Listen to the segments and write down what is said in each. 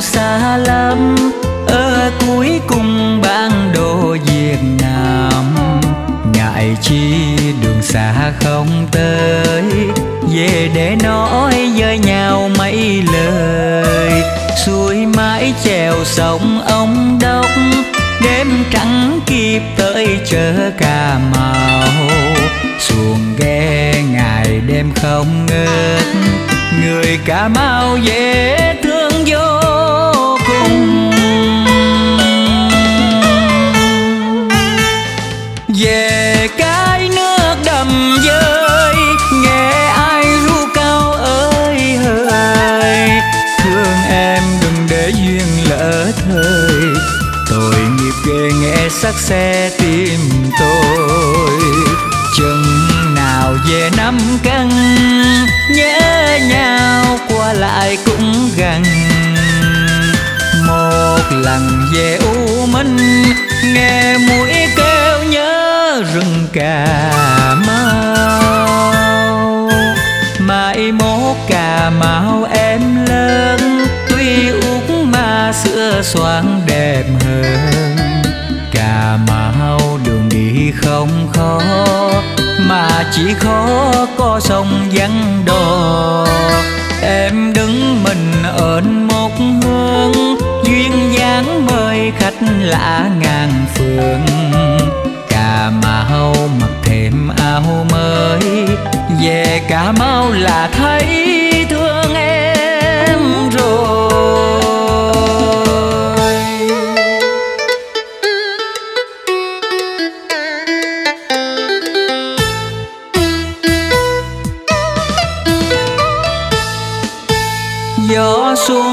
xa lắm, ở cuối cùng ban đồ Việt Nam. Ngại chi đường xa không tới, về để nói với nhau mấy lời. Xuôi mãi chèo sông ông đốc, đêm trắng kịp tới chợ cà mau. Xuồng ghe ngày đêm không ngớt, người cà mau dễ thương vô xe tìm tôi. Chừng nào về năm cân nhớ nhau qua lại cũng gần. Một lần về u minh, nghe mũi kêu nhớ rừng cà mau. Mai mốt cà mau em lớn, tuy uống mà xưa xoan đẹp hơn cà mau đường đi không khó, mà chỉ khó có sông vắng đò. Em đứng mình ơn một hương duyên dáng mời khách lạ ngàn phường cà mau mặc thêm áo mới về cà mau là thấy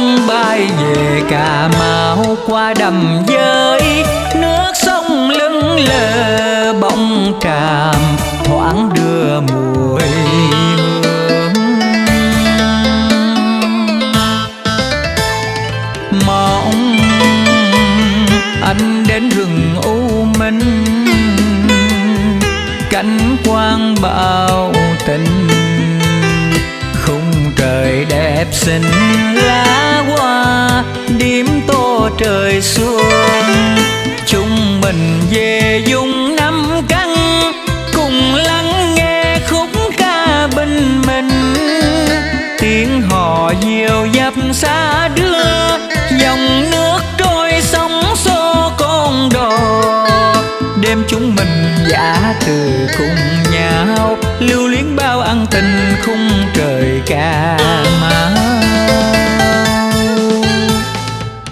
sông bay về cà mau qua đầm dơi nước sông lững lờ bóng tràm thoáng đưa mùi hương. Mong anh đến rừng u minh cánh quang bao tình, khung trời đẹp xinh lá trời xuống. Chúng mình về dung năm căn cùng lắng nghe khúc ca bình minh tiếng hò diều dập xa đưa, dòng nước trôi sóng xô con đò. Đêm chúng mình giả từ cùng nhau, lưu luyến bao ân tình khung trời ca mau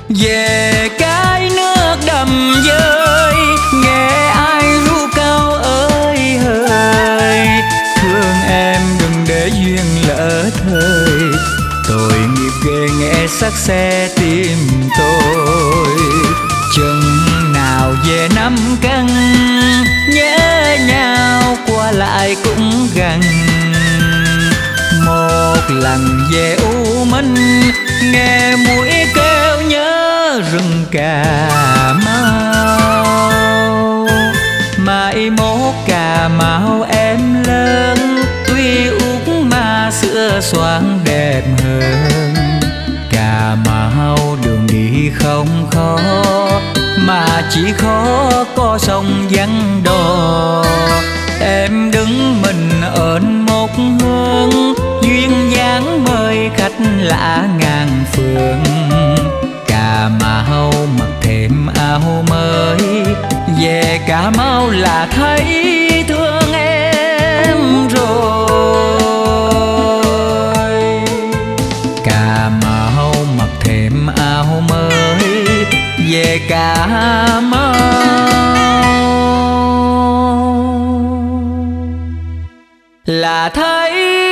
về sắc xe tim tôi. Chừng nào về năm cân nhớ nhau qua lại cũng gần. Một lần về u minh, nghe mũi kêu nhớ rừng cà mau. Mai mốt cà mau em lớn, tuy út mà sữa xoan đẹp hơn cà mau đường đi không khó, mà chỉ khó có sông vắng đò. Em đứng mình ơn một hương, duyên dáng mời khách lạ ngàn phường cà mau mặc thêm áo mới về cà mau là thấy cà mau là thấy